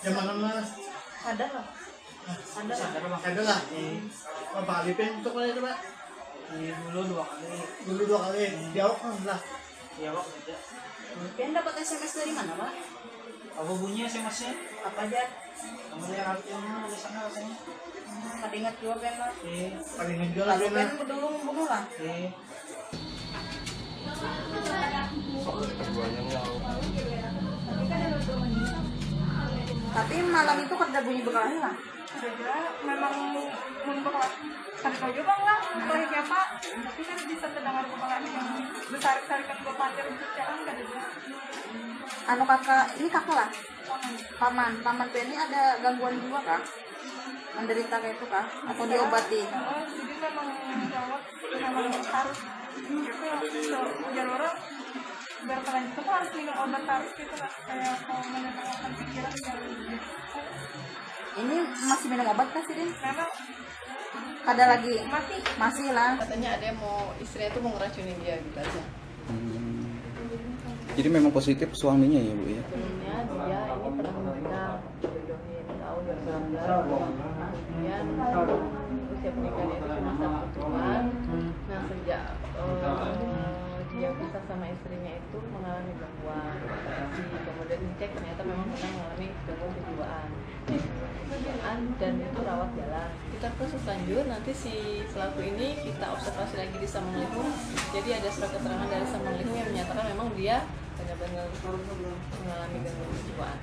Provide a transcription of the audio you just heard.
Yang mana mas? Sadar lah. Ada lah. Ada lah. Hmm. Oh, untuk mana itu pak? Dulu dua kali. Dulu dua kali. Hmm. Diawak lah. Diawak aja. Dapat SMS dari mana pak? Apa bunyinya sms Apa aja? lihat kartu yang mana tulisannya Paling Kadingat juga kan iya. lah. Kadingat juga lah. Lalu kan bunuh lah. Iya. Eh. Tapi malam itu kada bunyi bekalan lah. Ada memang kan kau juga enggak kalau siapa tapi kan bisa terdengar kepalanya yang besar besarkan ke pacar jalan kan ada Anu kakak, ini kakak lah. Paman, paman ini ada gangguan jiwa kah? Menderita kayak itu kah? Atau diobati? oh, jadi memang jawab memang harus gitu biar itu tuh harus minum obat harus gitu lah kayak kalau menenangkan pikiran biar Ini masih minum obat kah sih, Din? memang Kada lagi? mati Masih lah. katanya ada yang mau istrinya tuh mau ngeracunin dia gitu aja Hmm. Jadi memang positif suaminya ya bu ya? sebelumnya dia ini pernah menikah jodohin tahun 2016 kemudian usia pernikahannya itu cuma satu tahun nah sejak eh, sama istrinya itu mengalami gangguan. Depresi kemudian dicek ternyata memang pernah mengalami gangguan kejiwaan. Kejiwaan dan itu rawat jalan. Kita proses lanjut nanti si pelaku ini kita observasi lagi di Samanglikum jadi ada surat keterangan dari Samanglikum yang menyatakan memang dia benar-benar mengalami gangguan kejiwaan